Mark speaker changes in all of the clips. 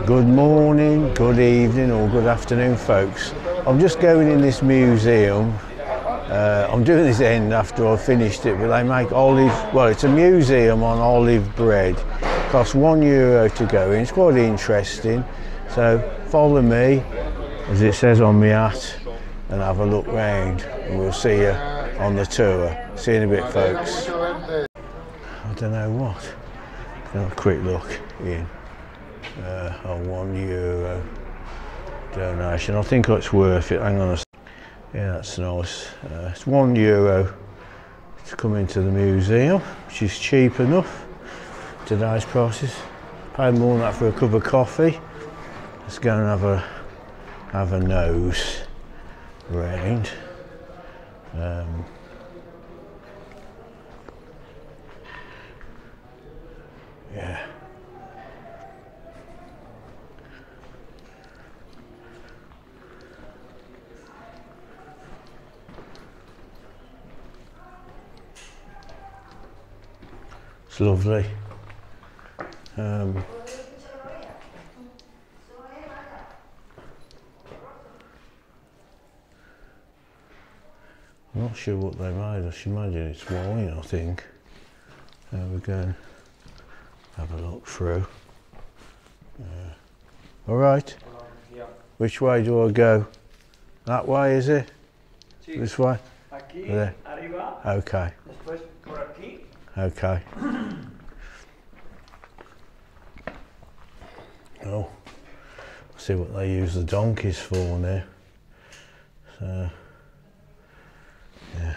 Speaker 1: Good morning, good evening, or good afternoon, folks. I'm just going in this museum. Uh, I'm doing this end after I've finished it, but they make olive. Well, it's a museum on olive bread. Costs one euro to go in. It's quite interesting. So follow me, as it says on my hat, and have a look round. And we'll see you on the tour. See you in a bit, folks. I don't know what. Have a quick look in. Uh, a one euro donation. I think it's worth it. Hang on a second. Yeah, that's nice. Uh, it's one euro to come into the museum, which is cheap enough. Today's prices. Pay more than that for a cup of coffee. Let's go and have a have a nose round. Um, It's lovely. Um, I'm not sure what they made. I should imagine it's wine, I think. There we go. Have a look through. Uh, all right.
Speaker 2: Yeah.
Speaker 1: Which way do I go? That way, is it?
Speaker 2: Sí.
Speaker 1: This way?
Speaker 2: Aquí,
Speaker 1: There.
Speaker 2: arriba,
Speaker 1: Okay. Okay. Oh, see what they use the donkeys for now. So, yeah.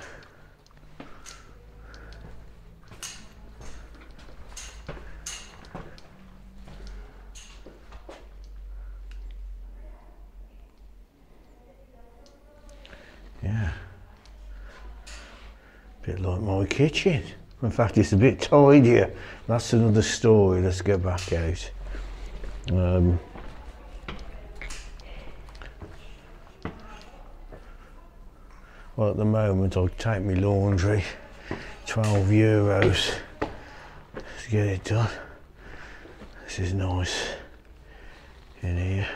Speaker 1: Yeah. Bit like my kitchen. In fact, it's a bit tidier. That's another story. Let's get back out. Um, well, at the moment, I'll take my laundry, 12 euros to get it done. This is nice in here.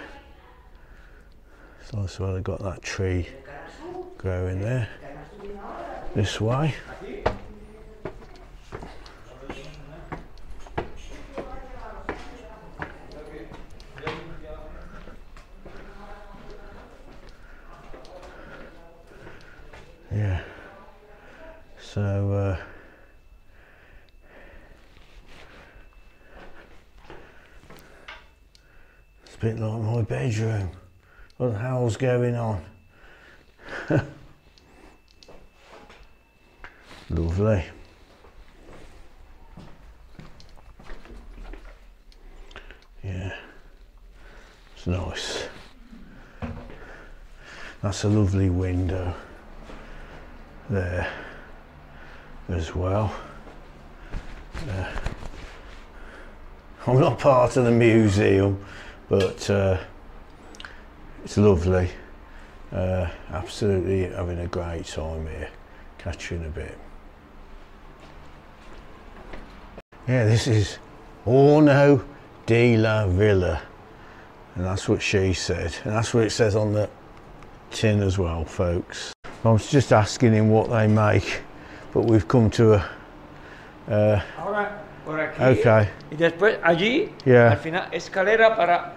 Speaker 1: Nice where they've got that tree growing there. This way. Yeah. So, uh, it's a bit like my bedroom. What the hell's going on? Lovely. Yeah, it's nice. That's a lovely window there as well. Uh, I'm not part of the museum, but uh, it's lovely. Uh, absolutely having a great time here, catching a bit. Yeah, this is Horno de la Villa, and that's what she said, and that's what it says on the tin as well, folks. I was just asking him what they make, but we've come to a. Uh,
Speaker 2: Ahora por aquí.
Speaker 1: okay,
Speaker 2: Y después allí,
Speaker 1: Yeah.
Speaker 2: al final, escalera para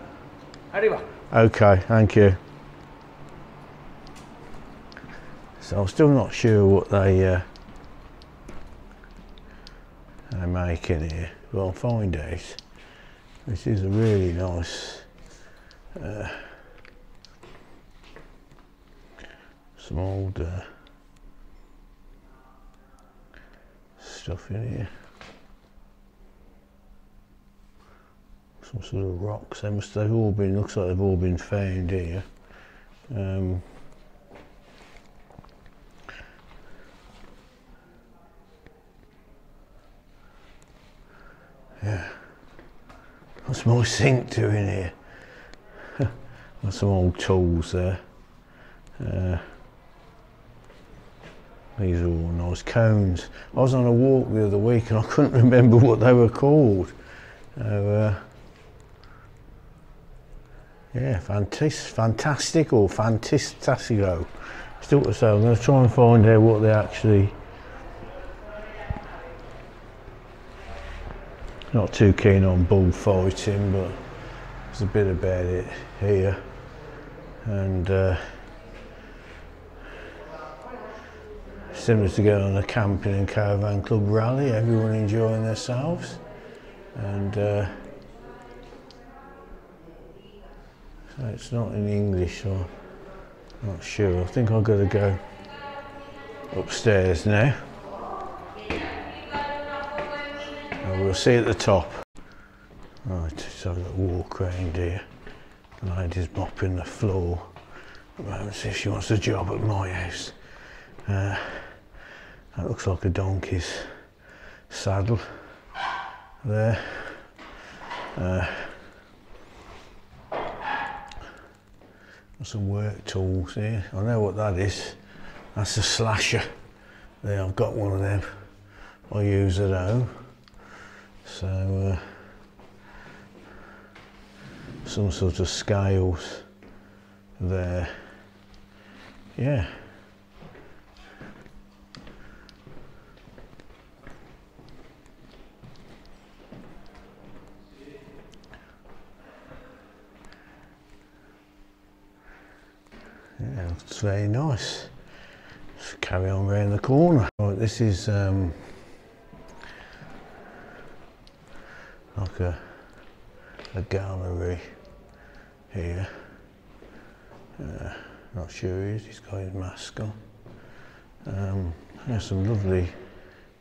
Speaker 2: arriba.
Speaker 1: okay, thank you. So I'm still not sure what they uh, they make in here, Well, I'll find out. This is a really nice. Uh, some old uh, stuff in here. Some sort of rocks. They must have all been. Looks like they've all been found here. Um, yeah. What's my sink doing here? Got some old tools there. Uh, these are all nice cones. I was on a walk the other week and I couldn't remember what they were called. So, uh, Yeah, fantastic, fantastic or fantastico. Still to say, I'm going to try and find out what they actually. Not too keen on bullfighting, but there's a bit about it here, and uh, similar to going on a camping and caravan club rally. Everyone enjoying themselves, and. Uh, So it's not in English, or not sure. I think I've got to go upstairs now. And we'll see at the top. Right, so I've got to walk round here. The lady's mopping the floor. The see if she wants a job at my house. Uh, that looks like a donkey's saddle there. Uh, some work tools here. I know what that is. That's a slasher. There, I've got one of them. I use at home. So, uh, some sort of scales there. Yeah. It's very nice. Let's carry on round the corner. Right, this is um, like a, a gallery here. Uh, not sure he is, he's got his mask on. Um, there's some lovely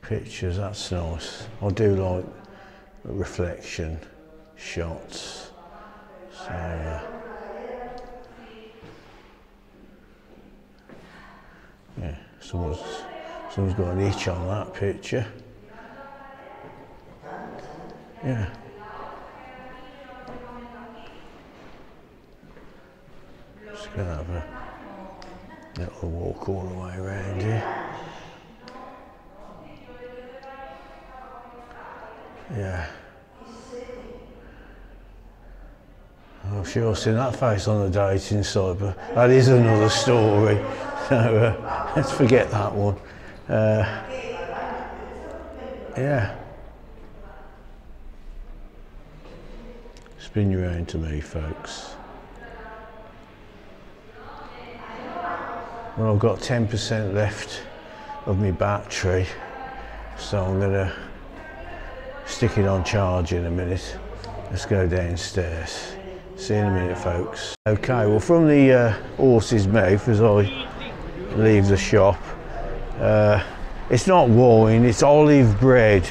Speaker 1: pictures, that's nice. I do like reflection shots. So, uh, Yeah, someone's, someone's got an itch on that picture. Yeah. Just gonna have a little walk all the way around here. Yeah. I'm sure seen that face on the dating site, but that is another story. So uh, let's forget that one. Uh, yeah. Spin you around to me, folks. Well, I've got 10% left of my battery, so I'm going to stick it on charge in a minute. Let's go downstairs. See you in a minute, folks. Okay, well, from the uh, horse's mouth, as I leave the shop. Uh, it's not wine, it's olive bread.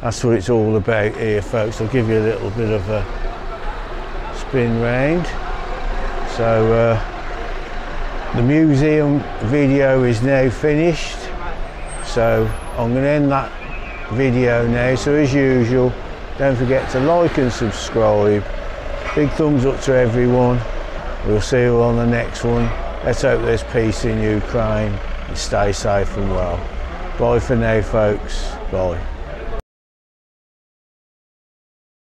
Speaker 1: That's what it's all about here, folks. I'll give you a little bit of a spin round. So uh, the museum video is now finished. So I'm going to end that video now. So as usual, don't forget to like and subscribe. Big thumbs up to everyone. We'll see you on the next one. Let's hope there's peace in Ukraine and stay safe and well. Bye for now, folks. Bye.